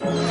you